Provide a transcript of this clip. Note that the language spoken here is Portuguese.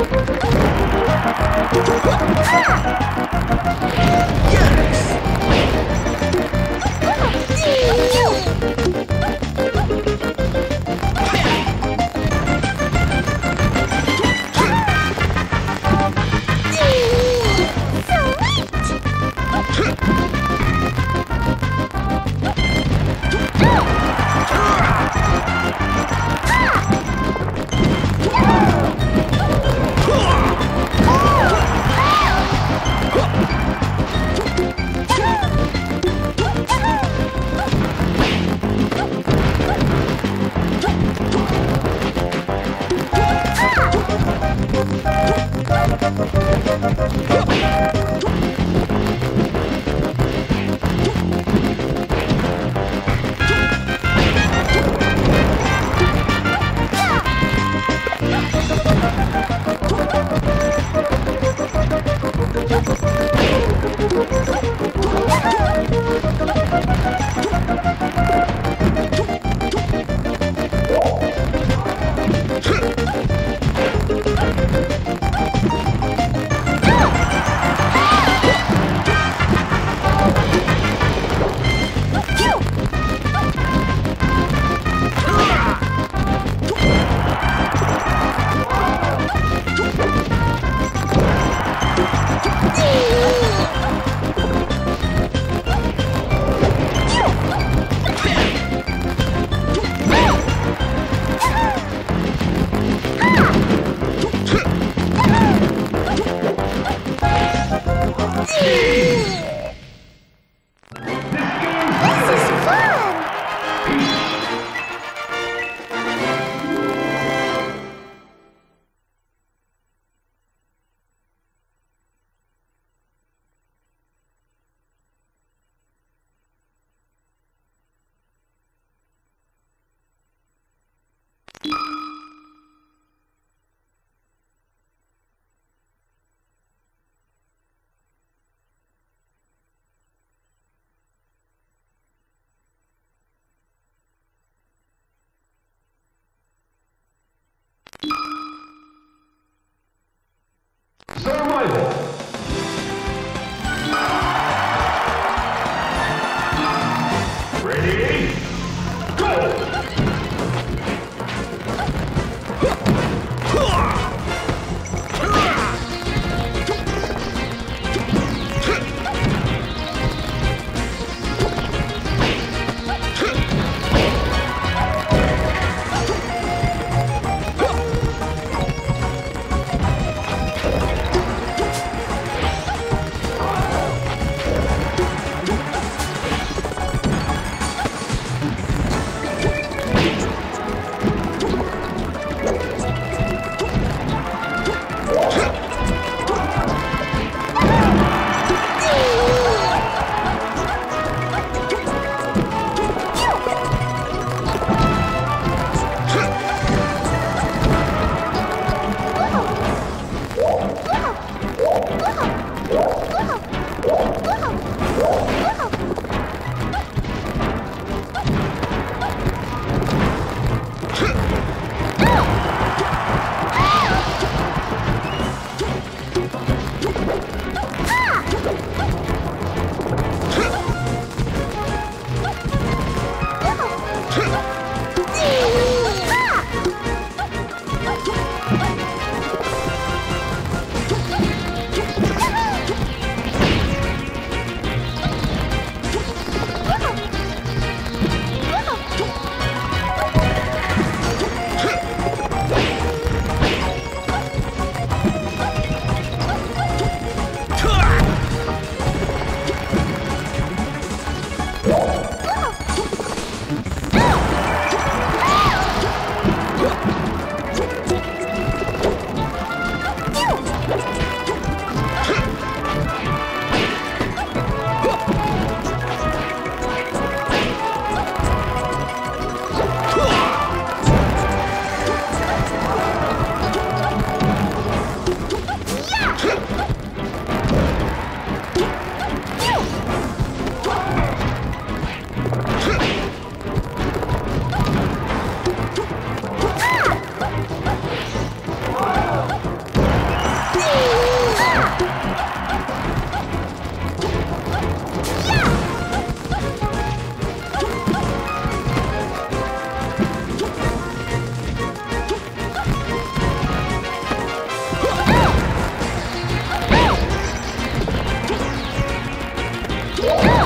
Ah! Yeah. Yeah!